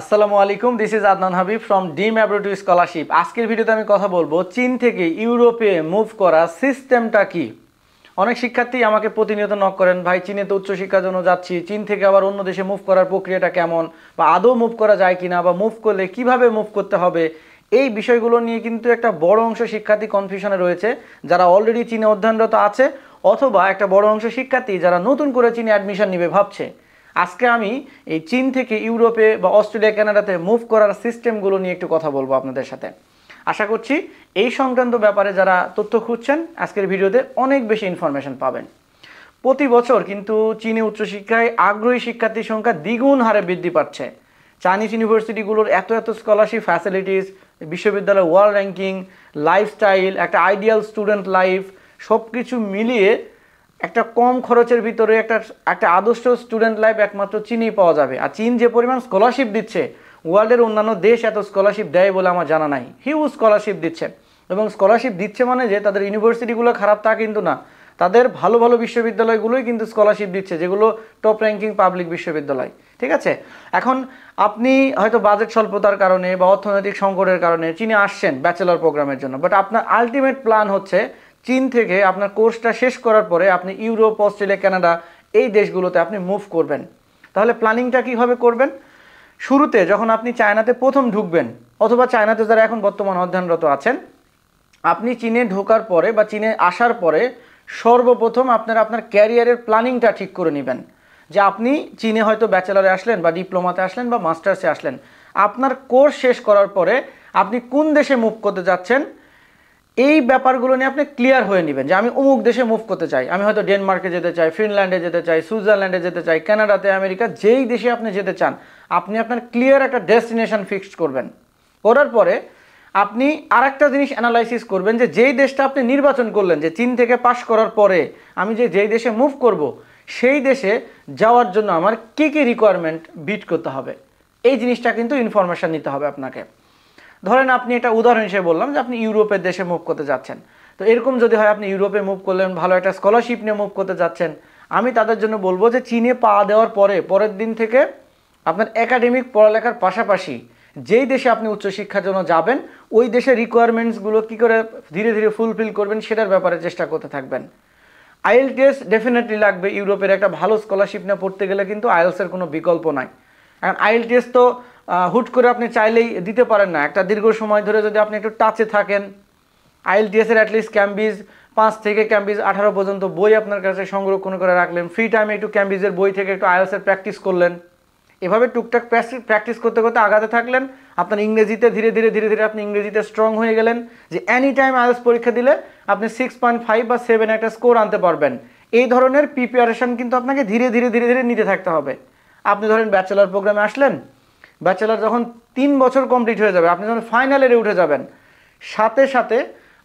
আসসালামু আলাইকুম this is Adnan Habib from dream abroad scholarship আজকের ভিডিওতে আমি কথা বলব, চীন থেকে ইউরোপে মুভ করা সিস্টেমটা কি? অনেক শিক্ষার্থী আমাকে প্রতিনিয়ত নক করেন, ভাই, চীনে তো উচ্চশিক্ষার জন্য যাচ্ছি, চীন থেকে আবার অন্য দেশে মুভ করার প্রক্রিয়াটা কেমন? বা আদৌ মুভ করা যায় কি না বা মুভ করলে কীভাবে মুভ করতে হবে? এই বিষয়গুলো নিয়ে কিন্তু একটা বড় অংশ শিক্ষার্থী কনফিউশনে রয়েছে, যারা অলরেডি চীনে অধ্যয়নরত আছে, অথবা একটা বড় অংশ শিক্ষার্থী যারা নতুন করে চীনে অ্যাডমিশন নিবে ভাবছে। আজকে আমি এই চীন থেকে ইউরোপে বা অস্ট্রেলিয়া, কানাডাতে মুভ করার সিস্টেমগুলো নিয়ে একটু কথা বলব আপনাদের সাথে। আশা করছি এই সংক্রান্ত ব্যাপারে যারা তথ্য খুঁজছেন, আজকের ভিডিওতে অনেক বেশি ইনফরমেশন পাবেন। প্রতি বছর কিন্তু চীনে উচ্চশিক্ষায় আগ্রহী শিক্ষার্থীর সংখ্যা দ্বিগুণ হারে বৃদ্ধি পাচ্ছে। চাইনিজ ইউনিভার্সিটিগুলোর এত এত স্কলারশিপ ফ্যাসিলিটিস বিশ্ববিদ্যালয় ওয়ার্ল্ড র্যাঙ্কিং লাইফস্টাইল একটা আইডিয়াল স্টুডেন্ট লাইফ সব কিছু মিলিয়ে একটা কম খরচের ভিতরে একটা একটা আদর্শ স্টুডেন্ট লাইফ একমাত্র চীনেই পাওয়া যাবে। আর চীন যে পরিমাণ স্কলারশিপ দিচ্ছে ওয়ার্ল্ডের অন্যান্য দেশ এত স্কলারশিপ দেয় বলে আমার জানা নাই। হিউজ স্কলারশিপ দিচ্ছে। এবং স্কলারশিপ দিচ্ছে মানে যে তাদের ইউনিভার্সিটিগুলো খারাপ তা কিন্তু না। তাদের ভালো ভালো বিশ্ববিদ্যালয়গুলোই কিন্তু স্কলারশিপ দিচ্ছে, যেগুলো টপ র্যাঙ্কিং পাবলিক বিশ্ববিদ্যালয়। ঠিক আছে? এখন আপনি হয়তো বাজেট স্বল্পতার কারণে বা অর্থনৈতিক সংকটের কারণে চীনে আসছেন ব্যাচেলর প্রোগ্রামের জন্য বাট আপনার আলটিমেট প্ল্যান হচ্ছে চীন থেকে আপনার কোর্সটা শেষ করার পরে আপনি ইউরোপ, অস্ট্রেলিয়া, কানাডা এই দেশগুলোতে আপনি মুভ করবেন। তাহলে প্ল্যানিংটা কীভাবে করবেন? শুরুতে যখন আপনি চায়নাতে প্রথম ঢুকবেন, অথবা চায়নাতে যারা এখন বর্তমান অধ্যয়নরত আছেন, আপনি চীনে ঢোকার পরে বা চীনে আসার পরে সর্বপ্রথম আপনার আপনার ক্যারিয়ারের প্ল্যানিংটা ঠিক করে নেবেন। যে আপনি চীনে হয়তো ব্যাচেলারে আসলেন বা ডিপ্লোমাতে আসলেন বা মাস্টার্সে আসলেন। আপনার কোর্স শেষ করার পরে আপনি কোন দেশে মুভ করতে যাচ্ছেন এই ব্যাপারগুলো নিয়ে আপনি ক্লিয়ার হয়ে নেবেন যে আমি অমুক দেশে মুভ করতে চাই। আমি হয়তো ডেনমার্কে যেতে চাই ফিনল্যান্ডে যেতে চাই সুইজারল্যান্ডে যেতে চাই কানাডাতে আমেরিকা যেই দেশে আপনি যেতে চান, আপনি আপনার ক্লিয়ার একটা ডেস্টিনেশন ফিক্সড করবেন। করার পরে আপনি আর একটা জিনিস অ্যানালাইসিস করবেন যে যেই দেশটা আপনি নির্বাচন করলেন, যে চীন থেকে পাশ করার পরে আমি যে যেই দেশে মুভ করব, সেই দেশে যাওয়ার জন্য আমার কী কী রিকোয়ারমেন্ট বিট করতে হবে? এই জিনিসটা কিন্তু ইনফরমেশান নিতে হবে আপনাকে। ধরেন আপনি এটা উদাহরণ হিসেবে বললাম যে আপনি ইউরোপের দেশে মুভ করতে যাচ্ছেন। তো এরকম যদি হয়, আপনি ইউরোপে মুভ করলেন, ভালো একটা স্কলারশিপ নিয়ে মুভ করতে যাচ্ছেন। আমি তাদের জন্য বলব যে চীনে পা দেওয়ার পরে, পরের দিন থেকে আপনার একাডেমিক পড়ালেখার পাশাপাশি যেই দেশে আপনি উচ্চশিক্ষার জন্য যাবেন, ওই দেশের রিকোয়ারমেন্টসগুলো কী করে ধীরে ধীরে ফুলফিল করবেন সেটার ব্যাপারে চেষ্টা করতে থাকবেন। আইএলটিএস ডেফিনেটলি লাগবে, ইউরোপের একটা ভালো স্কলারশিপ নিয়ে পড়তে গেলে কিন্তু আইএলসের কোনো বিকল্প নাই। কারণ আইএলটিএস তো হুট করে আপনি চাইলেই দিতে পারেন না। একটা দীর্ঘ সময় ধরে যদি আপনি একটু টাচে থাকেন আইএলটিএসের অ্যাটলিস্ট ক্যাম্বিজ পাঁচ থেকে ক্যাম্বিজ আঠারো পর্যন্ত বই আপনার কাছে সংরক্ষণ করে রাখলেন। ফ্রি টাইমে একটু ক্যাম্বিজের বই থেকে একটু আইএলসের প্র্যাকটিস করলেন। এভাবে টুকটাক প্র্যাকটিস করতে করতে আগাতে থাকলেন। আপনার ইংরেজিতে ধীরে ধীরে ধীরে ধীরে আপনি ইংরেজিতে স্ট্রং হয়ে গেলেন যে এনি টাইম আইএলস পরীক্ষা দিলে আপনি সিক্স পয়েন্ট ফাইভ বা সেভেন একটা স্কোর আনতে পারবেন। এই ধরনের প্রিপারেশন কিন্তু আপনাকে ধীরে ধীরে ধীরে ধীরে নিতে থাকতে হবে। আপনি ধরেন ব্যাচেলার প্রোগ্রামে আসলেন ব্যাচেলার যখন তিন বছর কমপ্লিট হয়ে যাবে, আপনি যখন ফাইনাল উঠে যাবেন, সাথে সাথে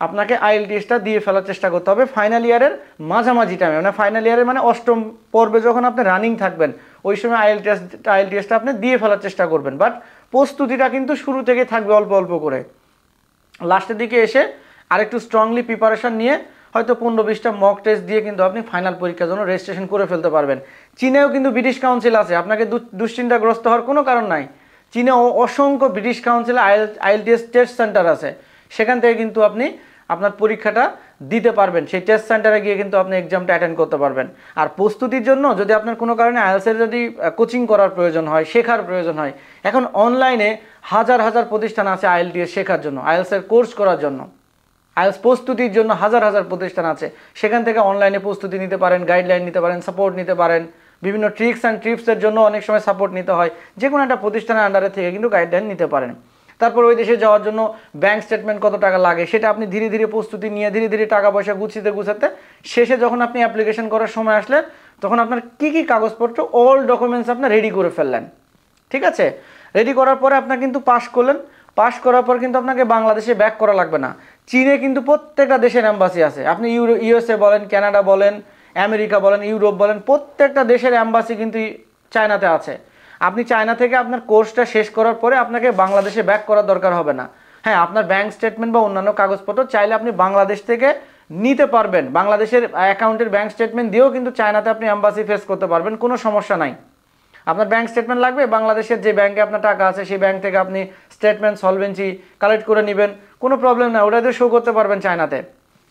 আপনাকে আইএলটিএসটা দিয়ে ফেলার চেষ্টা করতে হবে ফাইনাল ইয়ারের মাঝামাঝি টাইমে মানে ফাইনাল ইয়ারের মানে অষ্টম পর্বে যখন আপনি রানিং থাকবেন, ওই সময় আইএলটিএস আইএলটিএসটা আপনি দিয়ে ফেলার চেষ্টা করবেন। বাট প্রস্তুতিটা কিন্তু শুরু থেকে থাকবে অল্প অল্প করে। লাস্টের দিকে এসে আরেকটু স্ট্রংলি প্রিপারেশান নিয়ে হয়তো পনেরো বিশটা মক টেস্ট দিয়ে কিন্তু আপনি ফাইনাল পরীক্ষার জন্য রেজিস্ট্রেশন করে ফেলতে পারবেন। চীনেও কিন্তু ব্রিটিশ কাউন্সিল আছে। আপনাকে দুশ্চিন্তাগ্রস্ত হওয়ার কোনো কারণ নাই। চীনে অসংখ্য ব্রিটিশ কাউন্সিলে আইএল আইএলটিএস টেস্ট সেন্টার আছে। সেখান থেকে কিন্তু আপনি আপনার পরীক্ষাটা দিতে পারবেন। সেই টেস্ট সেন্টারে গিয়ে কিন্তু আপনি এক্সামটা অ্যাটেন্ড করতে পারবেন। আর প্রস্তুতির জন্য যদি আপনার কোনো কারণে আইএলসের যদি কোচিং করার প্রয়োজন হয়, শেখার প্রয়োজন হয়, এখন অনলাইনে হাজার হাজার প্রতিষ্ঠান আছে আইএলটিএস শেখার জন্য আইএলসের কোর্স করার জন্য। আইএলস প্রস্তুতির জন্য হাজার হাজার প্রতিষ্ঠান আছে। সেখান থেকে অনলাইনে প্রস্তুতি নিতে পারেন গাইডলাইন নিতে পারেন সাপোর্ট নিতে পারেন। বিভিন্ন ট্রিক্স অ্যান্ড ট্রিপসের জন্য অনেক সময় সাপোর্ট নিতে হয়। যে কোনো একটা প্রতিষ্ঠানের আন্ডারে থেকে কিন্তু গাইডলাইন নিতে পারেন। তারপর ওই দেশে যাওয়ার জন্য ব্যাঙ্ক স্টেটমেন্ট কত টাকা লাগে, সেটা আপনি ধীরে ধীরে প্রস্তুতি নিয়ে, ধীরে ধীরে টাকা পয়সা গুছিতে গুছাতে, শেষে যখন আপনি অ্যাপ্লিকেশন করার সময় আসলেন, তখন আপনার কী কী কাগজপত্র অল ডকুমেন্টস আপনার রেডি করে ফেললেন। ঠিক আছে? রেডি করার পরে আপনার কিন্তু পাস করলেন। পাস করার পর কিন্তু আপনাকে বাংলাদেশে ব্যাক করা লাগবে না। চীনে কিন্তু প্রত্যেকটা দেশের অ্যাম্বাসি আছে। আপনি ইউরো ইউএসএ বলেন কানাডা বলেন আমেরিকা বলেন, ইউরোপ বলেন, প্রত্যেকটা দেশের অ্যাম্বাসি কিন্তু চায়নাতে আছে। আপনি চায়না থেকে আপনার কোর্সটা শেষ করার পরে আপনাকে বাংলাদেশে ব্যাক করার দরকার হবে না। হ্যাঁ আপনার ব্যাংক স্টেটমেন্ট বা অন্যান্য কাগজপত্র চাইলে আপনি বাংলাদেশ থেকে নিতে পারবেন। বাংলাদেশের অ্যাকাউন্টের ব্যাংক স্টেটমেন্ট দিয়েও কিন্তু চায়নাতে আপনি অ্যাম্বাসি ফেস করতে পারবেন, কোনো সমস্যা নাই। আপনার ব্যাংক স্টেটমেন্ট লাগবে, বাংলাদেশের যে ব্যাংকে আপনার টাকা আছে, সেই ব্যাংক থেকে আপনি স্টেটমেন্ট সলভেন্সি কালেক্ট করে নেবেন, কোনো প্রবলেম না ওটা দিয়ে শো করতে পারবেন চায়নাতে।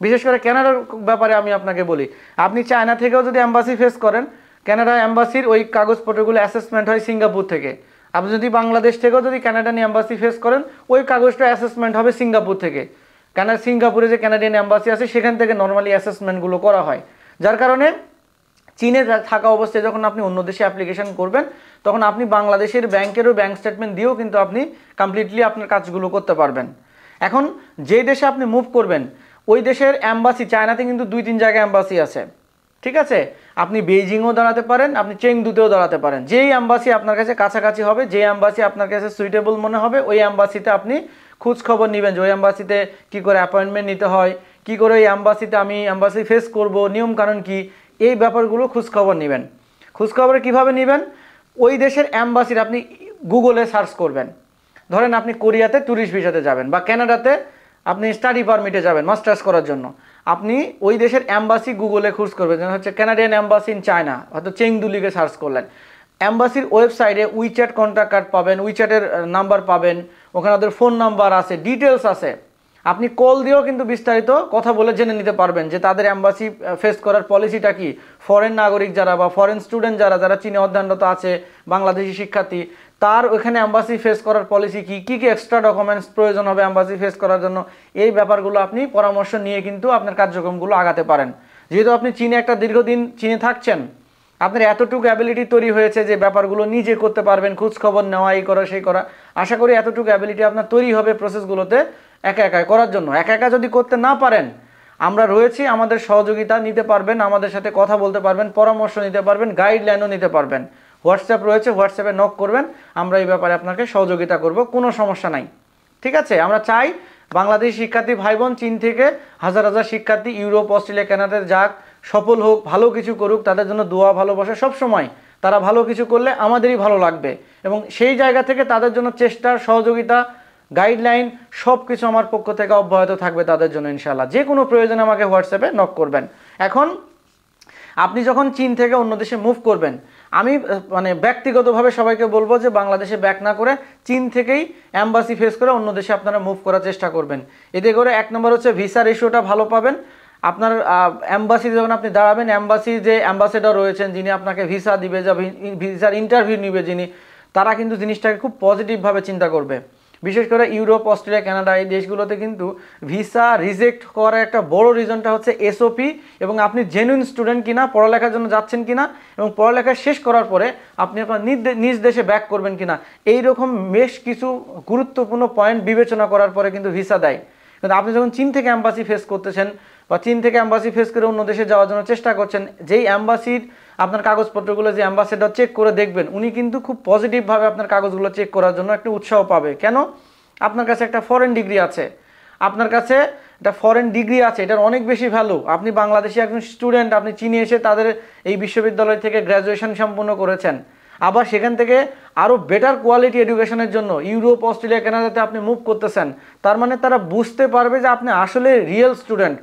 বিশেষ করে ক্যানাডার ব্যাপারে আমি আপনাকে বলি। আপনি চায়না থেকেও যদি অ্যাম্বাসি ফেস করেন, ক্যানাডা অ্যাম্বাসির ওই কাগজপত্রগুলো অ্যাসেসমেন্ট হয় সিঙ্গাপুর থেকে। আপনি যদি বাংলাদেশ থেকেও যদি ক্যানাডিয়ান অ্যাম্বাসি ফেস করেন, ওই কাগজটা অ্যাসেসমেন্ট হবে সিঙ্গাপুর থেকে। কেন সিঙ্গাপুরে যে ক্যানাডিয়ান অ্যাম্বাসি আছে, সেখান থেকে নর্মালি অ্যাসেসমেন্টগুলো করা হয়। যার কারণে চীনে থাকা অবস্থায় যখন আপনি অন্য দেশে অ্যাপ্লিকেশন করবেন, তখন আপনি বাংলাদেশের ব্যাংকেরও ব্যাংক স্টেটমেন্ট দিয়েও কিন্তু আপনি কমপ্লিটলি আপনার কাজগুলো করতে পারবেন। এখন যে দেশে আপনি মুভ করবেন ওই দেশের অ্যাম্বাসি চায়নাতে কিন্তু দুই, তিন জায়গায় অ্যাম্বাসি আছে। ঠিক আছে? আপনি বেইজিংও দাঁড়াতে পারেন, আপনি চেংদুতেও দাঁড়াতে পারেন। যেই অ্যাম্বাসি আপনার কাছে কাছাকাছি হবে, যে অ্যাম্বাসি আপনার কাছে সুইটেবল মনে হবে, ওই অ্যাম্বাসিতে আপনি খোঁজ খবর নেবেন যে ওই অ্যাম্বাসিতে কী করে অ্যাপয়েন্টমেন্ট নিতে হয়, কি করে ওই অ্যাম্বাসিতে আমি অ্যাম্বাসি ফেস করব নিয়ম কারণ কি, এই ব্যাপারগুলো খোঁজখবর নেবেন। খোঁজখবর কীভাবে নেবেন? ওই দেশের অ্যাম্বাসির আপনি গুগলে সার্চ করবেন। ধরেন আপনি কোরিয়াতে ট্যুরিস্ট ভিসাতে যাবেন বা ক্যানাডাতে আপনি স্টাডি পারমিটে যাবেন মাস্টার্স করার জন্য। আপনি ওই দেশের অ্যাম্বাসি গুগলে খোঁজ করবেন যেমন হচ্ছে ক্যানাডিয়ান অ্যাম্বাসি ইন চায়না হয়তো চেংদুলিকে সার্চ করলেন। অ্যাম্বাসির ওয়েবসাইটে উইচ্যাট কন্ট্যাক্ট কার্ড পাবেন উইচ্যাটের নাম্বার পাবেন, ওখানে ওদের ফোন নাম্বার আছে ডিটেলস আছে। আপনি কল দিয়েও কিন্তু বিস্তারিত কথা বলে জেনে নিতে পারবেন যে তাদের অ্যাম্বাসি ফেস করার পলিসিটা কি? ফরেন নাগরিক যারা বা ফরেন স্টুডেন্ট যারা যারা চীনে অধ্যয়নরত আছে, বাংলাদেশি শিক্ষার্থী, তার ওখানে অ্যাম্বাসি ফেস করার পলিসি কি? কী কী এক্সট্রা ডকুমেন্টস প্রয়োজন হবে অ্যাম্বাসি ফেস করার জন্য? এই ব্যাপারগুলো আপনি পরামর্শ নিয়ে কিন্তু আপনার কার্যক্রমগুলো আগাতে পারেন। যেহেতু আপনি চীনে একটা দীর্ঘদিন চীনে থাকছেন, আপনার এতটুকু অ্যাবিলিটি তৈরি হয়েছে যে ব্যাপারগুলো নিজে করতে পারবেন খোঁজ খবর নেওয়া, এই করা, সেই করা, আশা করি এতটুকু অ্যাবিলিটি আপনার তৈরি হবে প্রসেসগুলোতে একা একা করার জন্য। একা একা যদি করতে না পারেন, আমরা রয়েছি, আমাদের সহযোগিতা নিতে পারবেন, আমাদের সাথে কথা বলতে পারবেন, পরামর্শ নিতে পারবেন গাইডলাইনও নিতে পারবেন। হোয়াটসঅ্যাপ রয়েছে হোয়াটসঅ্যাপে নক করবেন, আমরা এই ব্যাপারে আপনাকে সহযোগিতা করব, কোনো সমস্যা নাই। ঠিক আছে? আমরা চাই বাংলাদেশি শিক্ষার্থী ভাই বোন চীন থেকে হাজার হাজার শিক্ষার্থী ইউরোপ, অস্ট্রেলিয়া কানাডাতে যাক, সফল হোক, ভালো কিছু করুক, তাদের জন্য দোয়া, ভালোবাসা সবসময় তারা ভালো কিছু করলে আমাদেরই ভালো লাগবে। এবং সেই জায়গা থেকে তাদের জন্য চেষ্টা সহযোগিতা গাইডলাইন সব কিছু আমার পক্ষ থেকে অব্যাহত থাকবে তাদের জন্য ইনশাল্লাহ যে কোনো প্রয়োজনে আমাকে হোয়াটসঅ্যাপে নক করবেন। এখন, আপনি যখন চীন থেকে অন্য দেশে মুভ করবেন, আমি মানে ব্যক্তিগতভাবে সবাইকে বলব যে বাংলাদেশে ব্যাক না করে চীন থেকেই অ্যাম্বাসি ফেস করে অন্য দেশে আপনারা মুভ করার চেষ্টা করবেন। এতে করে এক নম্বর হচ্ছে ভিসা রেশিওটা ভালো পাবেন। আপনার অ্যাম্বাসি যখন আপনি দাঁড়াবেন অ্যাম্বাসি যে অ্যাম্বাসেডর রয়েছেন, যিনি আপনাকে ভিসা দিবে যা ভিসার ইন্টারভিউ নিবে যিনি, তারা কিন্তু জিনিসটাকে খুব পজিটিভভাবে চিন্তা করবে। বিশেষ করে ইউরোপ, অস্ট্রেলিয়া, কানাডা এই দেশগুলোতে কিন্তু ভিসা রিজেক্ট করার একটা বড় রিজনটা হচ্ছে এসওপি এবং আপনি জেনুইন স্টুডেন্ট কিনা, পড়ালেখার জন্য যাচ্ছেন কিনা এবং পড়ালেখা শেষ করার পরে আপনি আপনার নিজ দেশে ব্যাক করবেন কিনা এই রকম বেশ কিছু গুরুত্বপূর্ণ পয়েন্ট বিবেচনা করার পরে কিন্তু ভিসা দেয়। কিন্তু আপনি যখন চীন থেকে অ্যাম্বাসি ফেস করতেছেন বা চীন থেকে অ্যাম্বাসি ফেস করে অন্য দেশে যাওয়ার জন্য চেষ্টা করছেন, যেই অ্যাম্বাসির আপনার কাগজপত্রগুলো যে অ্যাম্বাসেডার চেক করে দেখবেন, উনি কিন্তু খুব পজিটিভভাবে আপনার কাগজগুলো চেক করার জন্য একটা উৎসাহ পাবে। কেন? আপনার কাছে একটা ফরেন ডিগ্রি আছে। আপনার কাছে একটা ফরেন ডিগ্রি আছে, এটার অনেক বেশি ভ্যালু আপনি বাংলাদেশি একজন স্টুডেন্ট আপনি চিনে এসে তাদের এই বিশ্ববিদ্যালয় থেকে গ্র্যাজুয়েশন সম্পূর্ণ করেছেন। আবার সেখান থেকে আরও বেটার কোয়ালিটি এডুকেশনের জন্য ইউরোপ অস্ট্রেলিয়া কানাডাতে আপনি মুভ করতেছেন। তার মানে তারা বুঝতে পারবে যে আপনি আসলে রিয়েল স্টুডেন্ট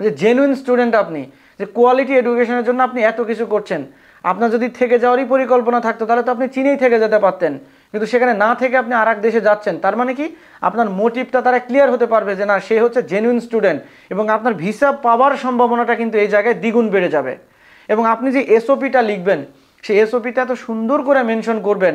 যে জেনুইন স্টুডেন্ট আপনি, যে কোয়ালিটি এডুকেশনের জন্য আপনি এত কিছু করছেন। আপনার যদি থেকে যাওয়ারই পরিকল্পনা থাকতো, তাহলে তো আপনি চিনেই থেকে যেতে পারতেন। কিন্তু সেখানে না থেকে আপনি আর দেশে যাচ্ছেন, তার মানে কি? আপনার মোটিভটা তারা ক্লিয়ার হতে পারবে যে না, সে হচ্ছে জেনুইন স্টুডেন্ট এবং আপনার ভিসা পাওয়ার সম্ভাবনাটা কিন্তু এই জায়গায় দ্বিগুণ বেড়ে যাবে। এবং আপনি যে এসওপিটা লিখবেন, সেই এসওপিটা এত সুন্দর করে মেনশন করবেন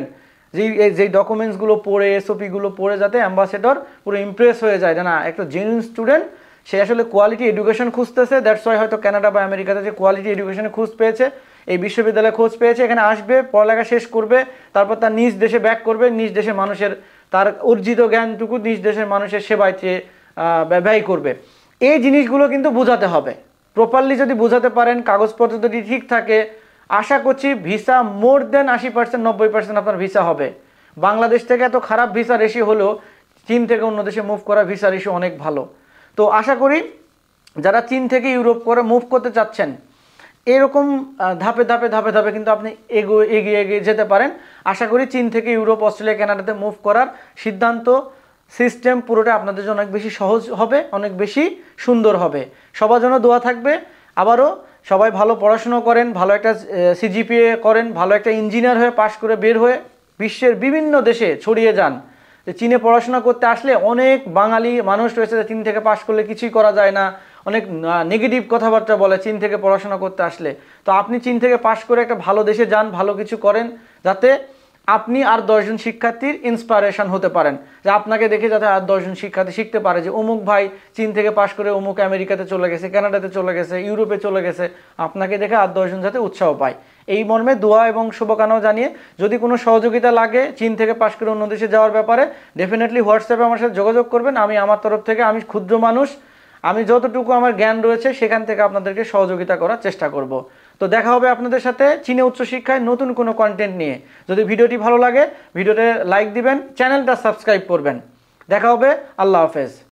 যেই যেই ডকুমেন্টসগুলো পড়ে এসওপিগুলো পড়ে যাতে অ্যাম্বাসেডর পুরো ইমপ্রেস হয়ে যায় যে না, একটা জেনুইন স্টুডেন্ট সে আসলে কোয়ালিটি এডুকেশন খুঁজতেছে দ্যাটস ওয়াই হয়তো কানাডা বা আমেরিকাতে যে কোয়ালিটি এডুকেশনে খোঁজ পেয়েছে, এই বিশ্ববিদ্যালয়ে খোঁজ পেয়েছে, এখানে আসবে, পড়ালেখা শেষ করবে, তারপর তার নিজ দেশে ব্যাক করবে, নিজ দেশের মানুষের, তার অর্জিত জ্ঞানটুকু নিজ দেশের মানুষের সেবায় ব্যয় করবে। এই জিনিসগুলো কিন্তু বোঝাতে হবে। প্রপারলি যদি বোঝাতে পারেন, কাগজপত্র যদি ঠিক থাকে, আশা করছি ভিসা মোর দেন আশি পার্সেন্ট নব্বই পার্সেন্ট আপনার ভিসা হবে। বাংলাদেশ থেকে এত খারাপ ভিসা রেশি হলেও, চীন থেকে অন্য দেশে মুভ করা ভিসা রেশি অনেক ভালো। তো আশা করি যারা চীন থেকে ইউরোপ করে মুভ করতে চাচ্ছেন, এরকম ধাপে ধাপে ধাপে ধাপে কিন্তু আপনি এগিয়ে এগিয়ে এগিয়ে যেতে পারেন। আশা করি চীন থেকে ইউরোপ, অস্ট্রেলিয়া, কানাডাতে মুভ করার সিদ্ধান্ত সিস্টেম পুরোটা আপনাদের জন্য অনেক বেশি সহজ হবে, অনেক বেশি সুন্দর হবে। সবার জন্য দোয়া থাকবে। আবারও সবাই ভালো পড়াশুনো করেন, ভালো একটা সিজিপিএ করেন, ভালো একটা ইঞ্জিনিয়ার হয়ে, পাশ করে বের হয়ে বিশ্বের বিভিন্ন দেশে ছড়িয়ে যান। যে চীনে পড়াশোনা করতে আসলে অনেক বাঙালি মানুষ রয়েছে যে চীন থেকে পাশ করলে কিছুই করা যায় না। অনেক নেগেটিভ কথাবার্তা বলে চীন থেকে পড়াশোনা করতে আসলে। তো আপনি চীন থেকে পাশ করে একটা ভালো দেশে যান, ভালো কিছু করেন, যাতে আপনি আর দশজন শিক্ষার্থীর ইন্সপায়ারেশন হতে পারেন। যে আপনাকে দেখে যাতে আর দশজন শিক্ষার্থী শিখতে পারে যে, অমুক ভাই চীন থেকে পাশ করে অমুক আমেরিকাতে চলে গেছে, কানাডাতে চলে গেছে, ইউরোপে চলে গেছে। আপনাকে দেখে আর দশজন যাতে উৎসাহ পায়। এই মর্মে দোয়া এবং শুভকামনা জানিয়ে যদি কোনো সহযোগিতা লাগে, চীন থেকে পাশ করে অন্য দেশে যাওয়ার ব্যাপারে ডেফিনেটলি হোয়াটসঅ্যাপে আমার সাথে যোগাযোগ করবেন। আমি আমার তরফ থেকে, আমি ক্ষুদ্র মানুষ, আমি যতটুকু আমার জ্ঞান রয়েছে, সেখান থেকে আপনাদেরকে সহযোগিতা করার চেষ্টা করব। তো দেখা হবে আপনাদের সাথে চীনে উচ্চশিক্ষায় নতুন কোনো কন্টেন্ট নিয়ে। যদি ভিডিওটি ভালো লাগে, ভিডিওতে লাইক দিবেন চ্যানেলটা সাবস্ক্রাইব করবেন। দেখা হবে, আল্লাহ হাফেজ।